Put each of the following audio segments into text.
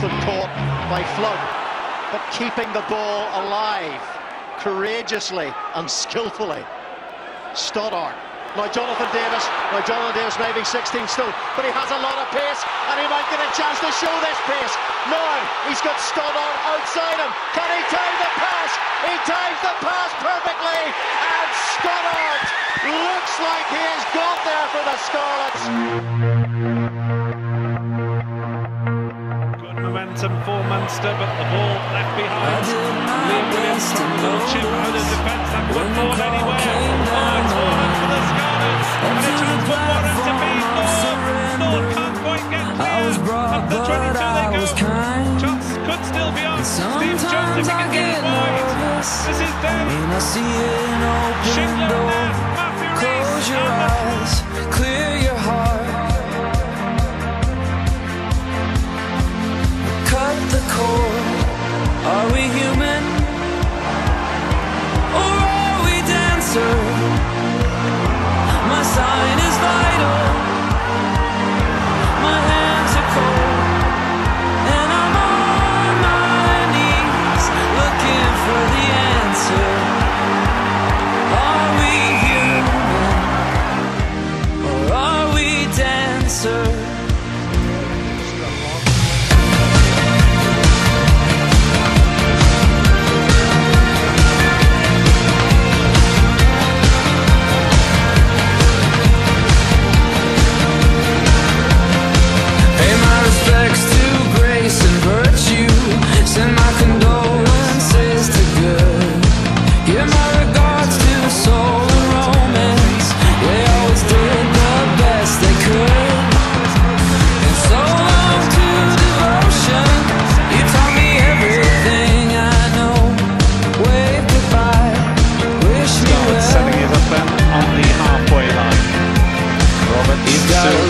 them caught by Flood. But keeping the ball alive, courageously and skillfully. Stoddart. Now Jonathan Davies, now Jonathan Davies maybe 16 still, but he has a lot of pace and he might get a chance to show this pace. Now he's got Stoddart outside him. Can he time the pass? He times the pass perfectly and Stoddart looks like he has got there for the Scarlets. Momentum for Munster, but the ball left behind. Liam Williams trying to chip out of defence. That could fall anywhere. Oh, it's fallen for the Scarlets. And a chance for Warren to beat North. North can't quite get clear. At the 22 they go. Chance could still be on. Steve Jones if he can get it wide. This is Dave. Schindler now. Matthew Rees. Close your eyes, clear your Roberts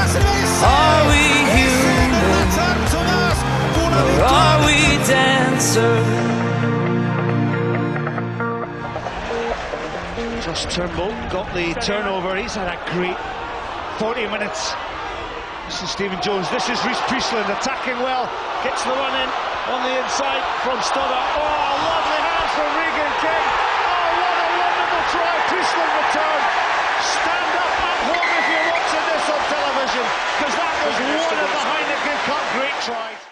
Are we human? Or are we dancer? Josh Turnbull got the turnover. He's had a great 40 minutes. This is Stephen Jones. This is Rhys Priestland attacking well. Gets the run in on the inside from Stoddart. Oh, lovely hands from Regan King. Oh, what a wonderful try. Priestland return. Stand up at home if you're watching this on television because that was one of the Heineken Cup great tries.